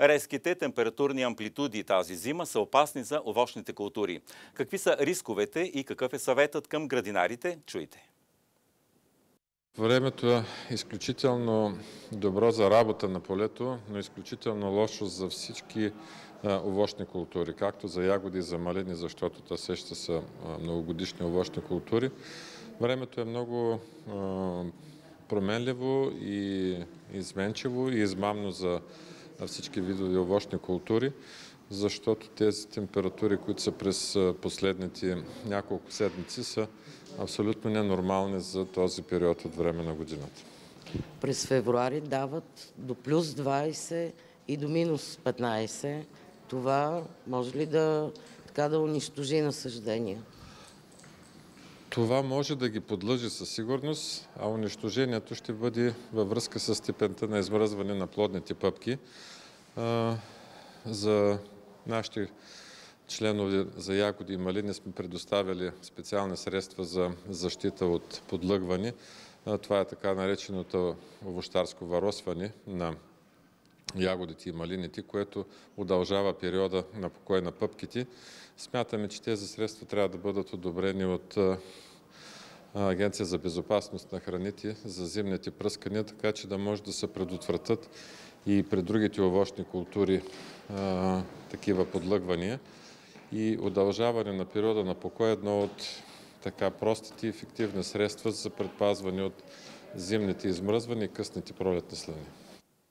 Резките температурни амплитуди тази зима са опасни за овощните култури. Какви са рисковете и какъв е съветът към градинарите? Чуйте. Времето е изключително добро за работа на полето, но изключително лошо за всички овощни култури, както за ягоди и за малини, защото те сеща са многогодишни овощни култури. Времето е много променливо и изменчиво и измамно за всички видове овощни култури, защото тези температури, които са през последните няколко седмици, са абсолютно ненормални за този период от време на годината. През февруари дават до плюс 20 и до минус 15. Това може ли да, така да унищожи насъждения? Това може да ги подлъжи със сигурност, а унищожението ще бъде във връзка с степента на измръзване на плодните пъпки. За нашите членове за ягоди и малини сме предоставили специални средства за защита от подлъгване. Това е така нареченото овощарско варосване на ягодите и малините, което удължава периода на покой на пъпките. Смятаме, че тези средства трябва да бъдат одобрени от Агенция за безопасност на храните за зимните пръскания, така че да може да се предотвратят и при другите овощни култури такива подлъгвания и удължаване на периода на покой е едно от така простите и ефективни средства за предпазване от зимните измръзвания и късните пролетни слани.